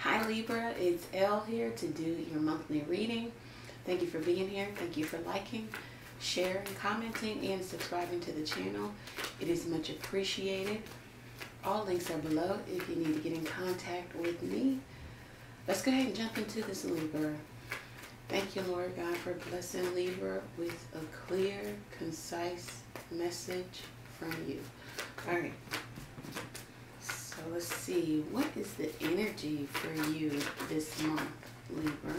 Hi Libra, it's Elle here to do your monthly reading. Thank you for being here. Thank you for liking, sharing, commenting, and subscribing to the channel. It is much appreciated. All links are below if you need to get in contact with me. Let's go ahead and jump into this Libra. Thank you, Lord God, for blessing Libra with a clear, concise message from you. All right. So let's see. What is the energy for you this month, Libra?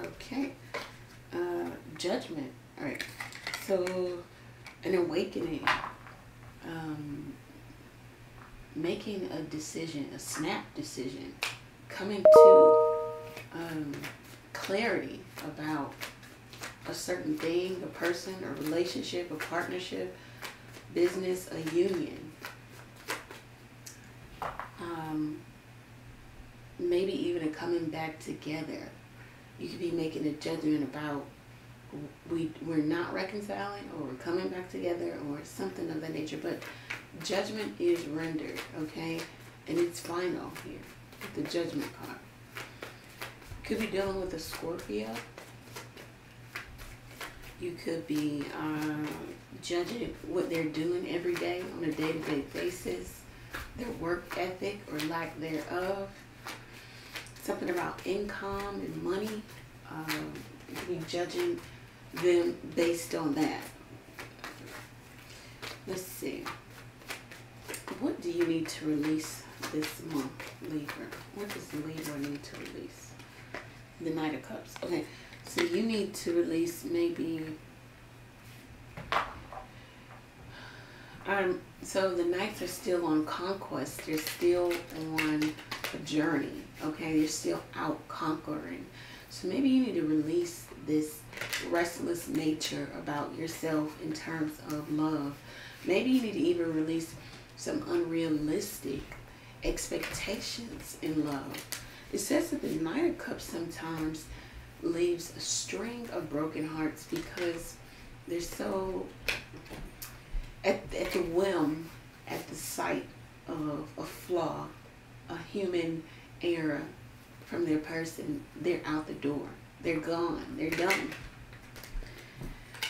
Okay. Uh, judgment. All right. So an awakening. Um, making a decision, a snap decision, coming to um, clarity about a certain thing, a person, a relationship, a partnership, business, a union. Um, maybe even a coming back together. You could be making a judgment about we we're not reconciling or we're coming back together or something of that nature. But judgment is rendered, okay? And it's final here, the judgment card. Could be dealing with a Scorpio. You could be um, judging what they're doing every day on a day-to-day -day basis, their work ethic or lack thereof, something about income and money. Um, judging them based on that. Let's see. What do you need to release this month, Libra? What does Libra need to release? The Knight of Cups. Okay, so you need to release maybe... Um, so the Knights are still on conquest. They're still on a journey, okay? They're still out conquering. So maybe you need to release this restless nature about yourself in terms of love. Maybe you need to even release some unrealistic expectations in love. It says that the Knight of Cups sometimes leaves a string of broken hearts because they're so at, at the whim, at the sight of a flaw, a human error from their person, they're out the door. They're gone. They're done.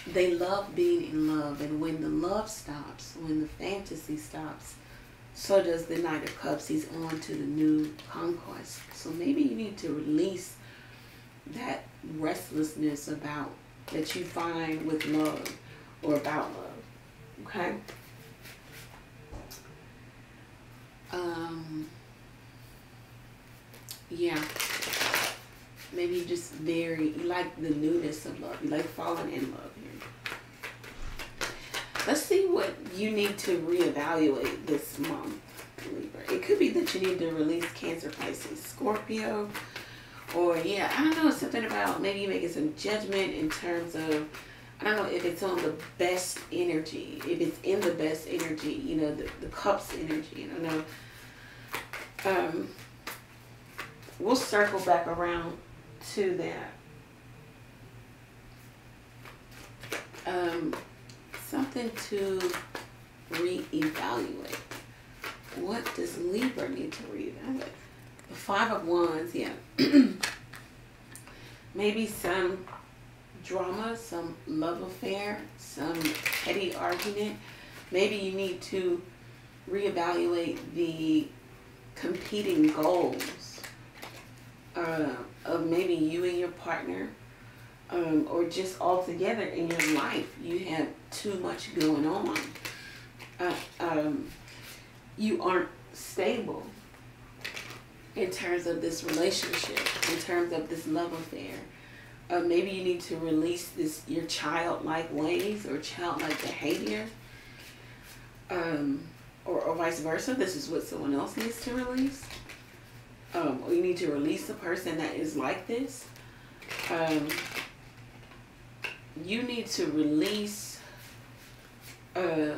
They love being in love. And when the love stops, when the fantasy stops, so does the Knight of Cups. He's on to the new conquest. So maybe you need to release that restlessness about that you find with love or about love. Okay? Um, yeah maybe just very, you like the newness of love. You like falling in love here. Let's see what you need to reevaluate this month, Libra. It could be that you need to release Cancer, Pisces, Scorpio, or yeah, I don't know, something about maybe making some judgment in terms of, I don't know if it's on the best energy, if it's in the best energy, you know, the, the cups energy, I don't know. Um, we'll circle back around to that. Um, something to reevaluate. What does Libra need to reevaluate? The Five of Wands, yeah. Maybe some drama, some love affair, some petty argument. Maybe you need to reevaluate the competing goals. Uh, of maybe you and your partner um, or just altogether in your life you have too much going on uh, um, you aren't stable in terms of this relationship in terms of this love affair uh, maybe you need to release this your childlike ways or childlike behavior um, or, or vice versa this is what someone else needs to release um, or you need to release the person that is like this. Um, you need to release uh,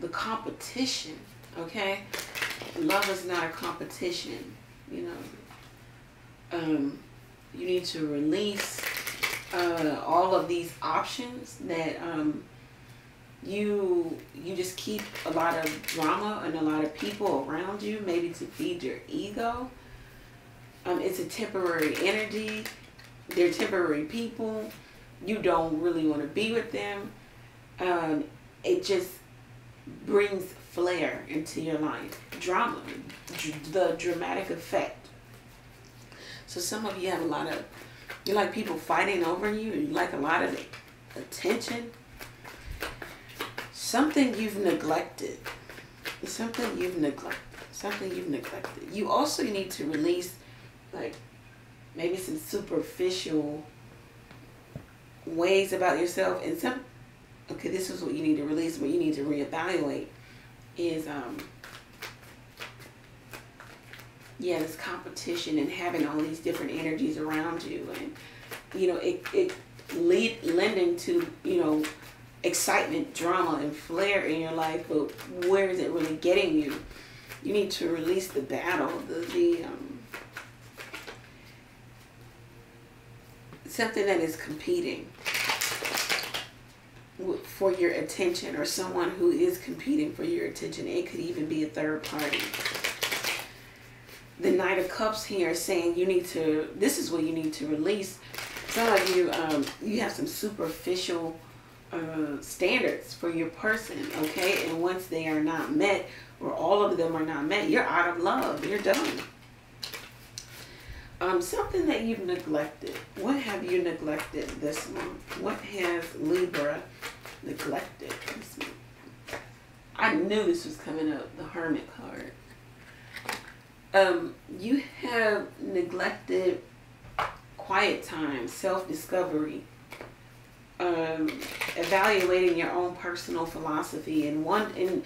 the competition, okay? Love is not a competition, you know. Um, you need to release uh, all of these options that um, you you just keep a lot of drama and a lot of people around you maybe to feed your ego Um, it's a temporary energy. They're temporary people. You don't really want to be with them. Um, it just brings flair into your life. Drama, the dramatic effect. So some of you have a lot of, you like people fighting over you. You like a lot of attention. Something you've neglected. Something you've neglected. Something you've neglected. You also need to release like maybe some superficial ways about yourself and some okay this is what you need to release what you need to reevaluate is um yeah this competition and having all these different energies around you and you know it, it lead lending to you know excitement drama and flair in your life but where is it really getting you you need to release the battle the, the um something that is competing for your attention or someone who is competing for your attention. It could even be a third party. The Knight of Cups here saying you need to, this is what you need to release. Some of you, um, you have some superficial uh, standards for your person, okay? And once they are not met, or all of them are not met, you're out of love. You're done. Um, something that you've neglected. What have you neglected this month? What has Libra neglected this month? I knew this was coming up, the Hermit card. Um, you have neglected quiet time, self-discovery, um, evaluating your own personal philosophy and one and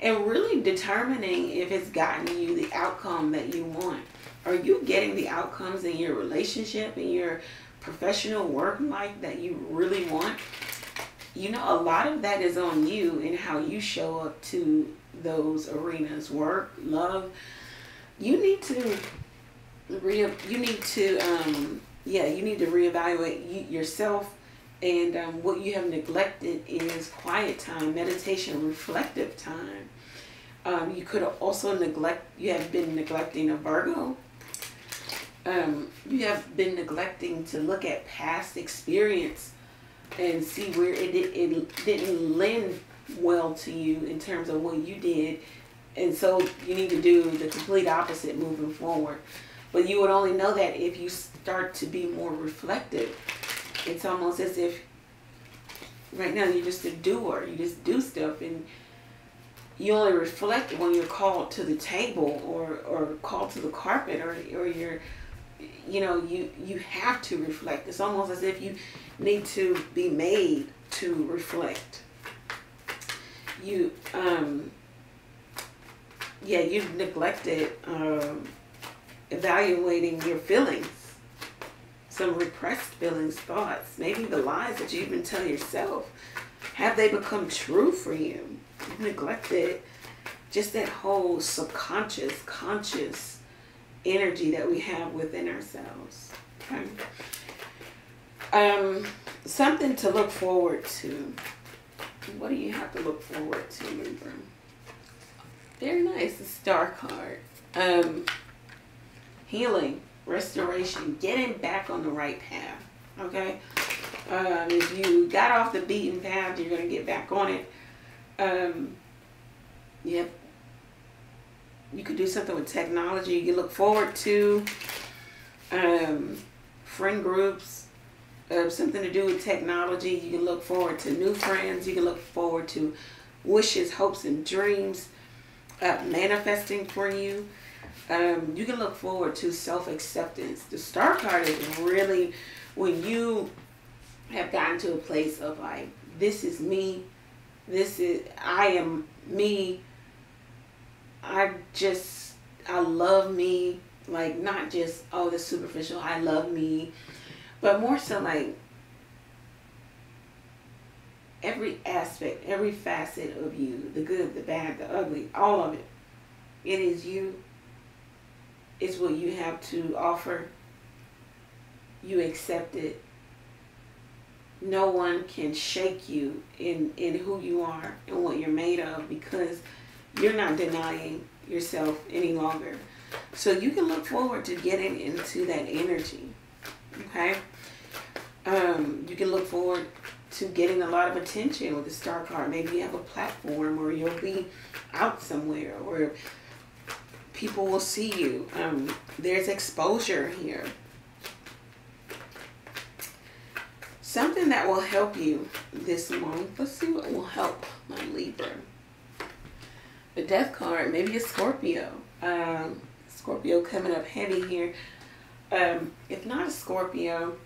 and really determining if it's gotten you the outcome that you want. Are you getting the outcomes in your relationship in your professional work life that you really want? You know a lot of that is on you and how you show up to those arenas work love you need to re you need to um yeah you need to reevaluate yourself and um, what you have neglected is quiet time meditation reflective time um, you could also neglect you have been neglecting a virgo um, you have been neglecting to look at past experience and see where it, it, it didn't lend well to you in terms of what you did. And so you need to do the complete opposite moving forward. But you would only know that if you start to be more reflective. It's almost as if right now you're just a doer. You just do stuff and you only reflect when you're called to the table or, or called to the carpet or, or you're you know, you, you have to reflect. It's almost as if you need to be made to reflect. You, um, yeah, you've neglected um, evaluating your feelings, some repressed feelings, thoughts, maybe the lies that you even tell yourself. Have they become true for you? You've neglected just that whole subconscious, conscious energy that we have within ourselves. Okay. Um, something to look forward to. What do you have to look forward to, Libra? Very nice. The star card. Um, healing, restoration, getting back on the right path. Okay. Um, if you got off the beaten path, you're going to get back on it. Um, yep, you could do something with technology. You can look forward to um, friend groups, uh, something to do with technology. You can look forward to new friends. You can look forward to wishes, hopes, and dreams manifesting for you. Um, you can look forward to self-acceptance. The star card is really when you have gotten to a place of like, this is me. This is, I am me I just I love me like not just oh the superficial I love me but more so like every aspect every facet of you the good the bad the ugly all of it it is you it's what you have to offer you accept it no one can shake you in in who you are and what you're made of because you're not denying yourself any longer. So you can look forward to getting into that energy. Okay? Um, you can look forward to getting a lot of attention with the star card. Maybe you have a platform or you'll be out somewhere or people will see you. Um, there's exposure here. Something that will help you this month. Let's see what will help my Libra. The death card, maybe a Scorpio. Um, Scorpio coming up heavy here. Um, if not a Scorpio,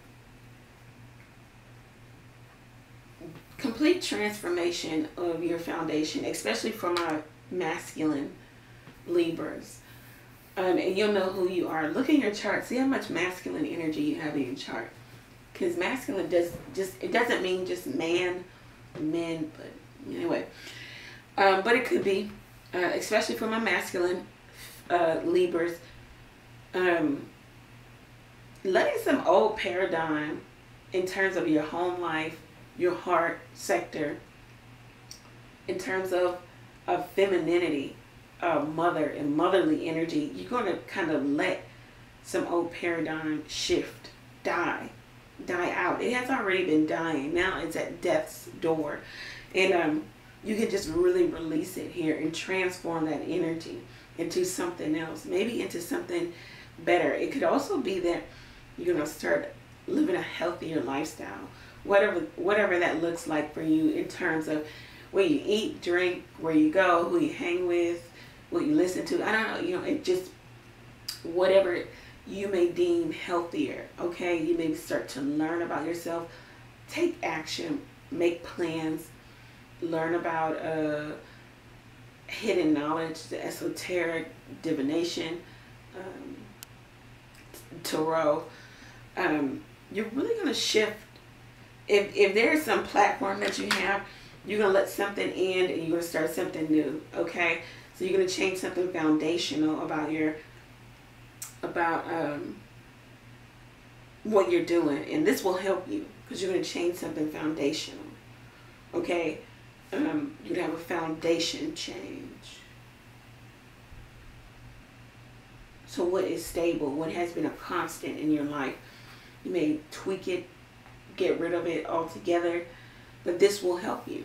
complete transformation of your foundation, especially for my masculine Libras. Um, and you'll know who you are. Look in your chart. See how much masculine energy you have in your chart. Because masculine does just it doesn't mean just man, men, but anyway. Um, but it could be, uh, especially for my masculine uh, Libras. Um, letting some old paradigm in terms of your home life, your heart sector, in terms of, of femininity, uh, mother and motherly energy, you're going to kind of let some old paradigm shift, die, die out. It has already been dying. Now it's at death's door. And um, you can just really release it here and transform that energy into something else, maybe into something better. It could also be that you're going to start living a healthier lifestyle, whatever whatever that looks like for you in terms of where you eat, drink, where you go, who you hang with, what you listen to. I don't know, you know, it just whatever you may deem healthier. Okay, you may start to learn about yourself, take action, make plans, learn about uh, hidden knowledge, the esoteric divination, um, tarot. Um, you're really going to shift. If, if there's some platform that you have, you're to let something in and you're to start something new. Okay. So you're going to change something foundational about your, about um, what you're doing. And this will help you because you're to change something foundational. Okay um, you'd have a foundation change. So what is stable, what has been a constant in your life, you may tweak it, get rid of it altogether, but this will help you.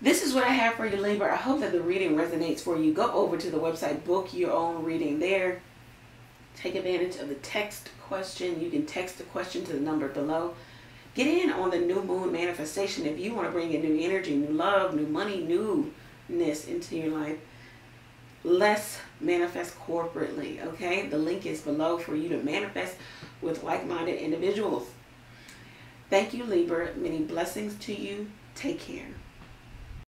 This is what I have for you, Libra. I hope that the reading resonates for you. Go over to the website, book your own reading there. Take advantage of the text question. You can text the question to the number below. Get in on the new moon manifestation if you want to bring in new energy, new love, new money, newness into your life. Let's manifest corporately, okay? The link is below for you to manifest with like-minded individuals. Thank you, Libra. Many blessings to you. Take care.